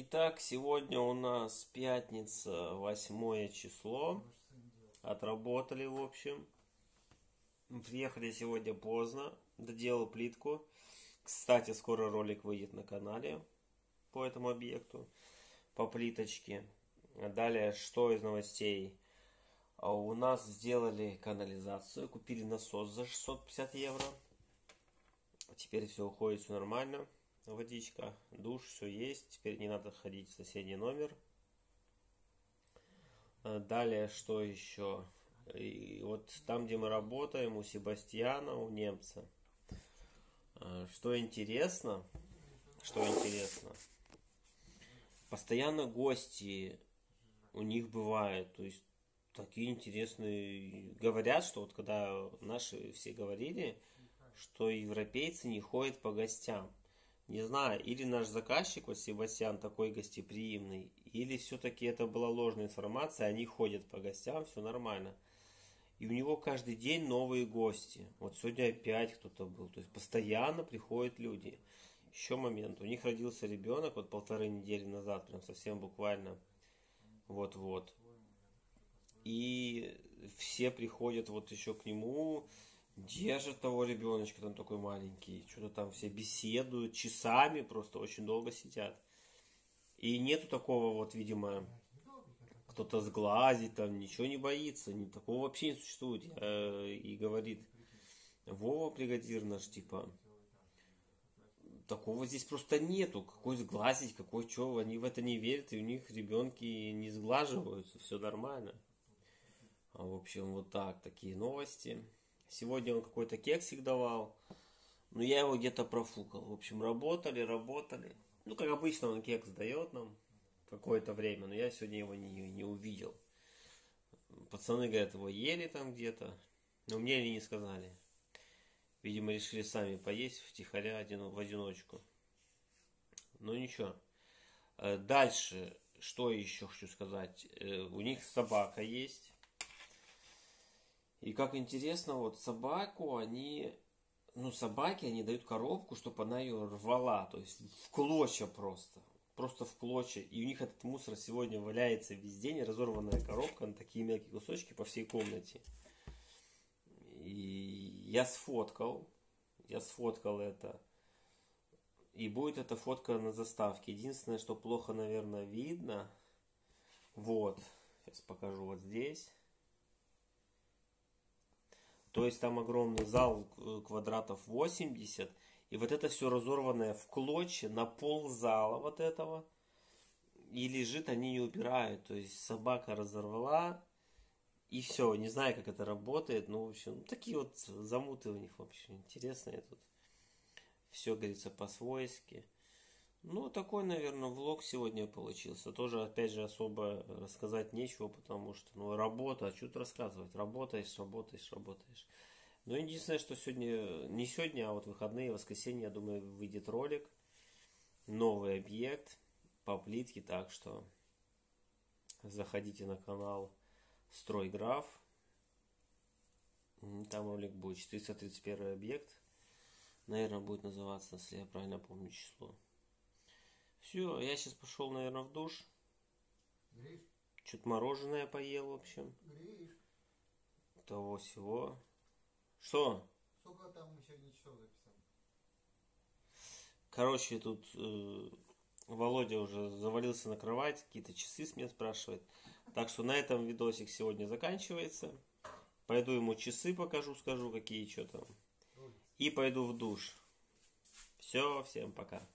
Итак, сегодня у нас пятница, восьмое число. Отработали, в общем. Приехали сегодня поздно, доделал плитку. Кстати, скоро ролик выйдет на канале по этому объекту, по плиточке. Далее, что из новостей? А у нас сделали канализацию, купили насос за 650 евро. Теперь все уходит, все нормально. Водичка, душ, все есть. Теперь не надо ходить в соседний номер. А далее, что еще? И вот там, где мы работаем, у Себастьяна, у немца. А, что интересно, что интересно, постоянно гости у них бывают, то есть такие интересные, говорят, что вот когда наши все говорили, что европейцы не ходят по гостям. Не знаю, или наш заказчик, вот Себастьян, такой гостеприимный, или все-таки это была ложная информация, они ходят по гостям, все нормально. И у него каждый день новые гости. Вот сегодня опять кто-то был. То есть постоянно приходят люди. Еще момент. У них родился ребенок вот полторы недели назад, прям совсем буквально. Вот-вот. И все приходят вот еще к нему, держат того ребеночка, там такой маленький, что-то там все беседуют, часами просто очень долго сидят. И нету такого вот, видимо, кто-то сглазит, там ничего не боится, ни, такого вообще не существует. Э, и говорит, Вова, бригадир наш, типа, такого здесь просто нету. Какой сглазить, какой что, они в это не верят, и у них ребенки не сглаживаются, все нормально. А, в общем, вот так, такие новости. Сегодня он какой-то кексик давал, но я его где-то профукал. В общем, работали, работали. Ну, как обычно, он кекс дает нам какое-то время, но я сегодня его не, не увидел. Пацаны, говорят, его ели там где-то, но мне они не сказали. Видимо, решили сами поесть втихаря один, в одиночку. Ну ничего. Э, дальше, что еще хочу сказать. Э, у них собака есть. И как интересно, вот собаку они, ну собаки, они дают коробку, чтобы она ее рвала, то есть в клочья просто просто в клочья. И у них этот мусор сегодня валяется везде, не разорванная коробка на такие мелкие кусочки по всей комнате. И я сфоткал, я сфоткал это. И будет эта фотка на заставке. Единственное, что плохо, наверное, видно. Вот. Сейчас покажу вот здесь. То есть там огромный зал э, квадратов 80. И вот это все разорванное в клочья на пол зала вот этого. И лежит, они не убирают. То есть собака разорвала. И все, не знаю, как это работает. Ну, в общем, такие вот замуты у них, в общем, интересные тут. Все, говорится, по-свойски. Ну, такой, наверное, влог сегодня получился. Тоже, опять же, особо рассказать нечего, потому что, ну, работа, а что тут рассказывать? Работаешь, работаешь, работаешь. Ну, единственное, что сегодня, не сегодня, а вот выходные, воскресенье, я думаю, выйдет ролик. Новый объект по плитке, так что заходите на канал Стройграф. Там ролик будет 431 объект. Наверное, будет называться, если я правильно помню число. Все, я сейчас пошел, наверное, в душ. Что-то мороженое поел, в общем. Того всего. Что? Сколько там мы сегодня часов записали? Короче, тут э, Володя уже завалился на кровать, какие-то часы с меня спрашивает. Так что на этом видосик сегодня заканчивается. Пойду ему часы покажу, скажу, какие что там. И пойду в душ. Все, всем пока.